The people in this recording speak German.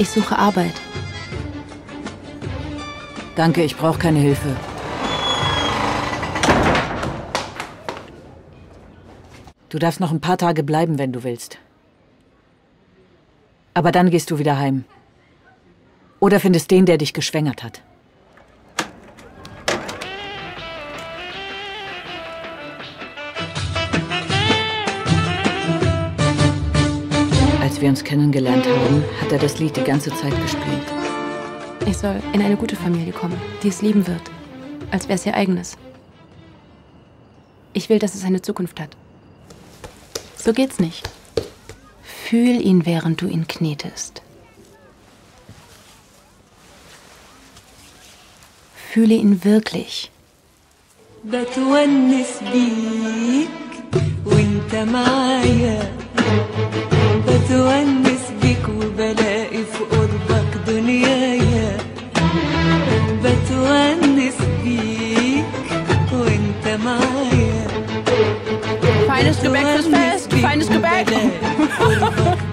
Ich suche Arbeit. Danke, ich brauche keine Hilfe. Du darfst noch ein paar Tage bleiben, wenn du willst. Aber dann gehst du wieder heim. Oder findest den, der dich geschwängert hat. Als wir uns kennengelernt haben, hat er das Lied die ganze Zeit gespielt. Ich soll in eine gute Familie kommen, die es lieben wird. Als wäre es ihr eigenes. Ich will, dass es eine Zukunft hat. So geht's nicht. Fühl ihn, während du ihn knetest. Fühle ihn wirklich. بتونس بيك وانت معايا بتونس بيك وانت معايا Finest go back finest go back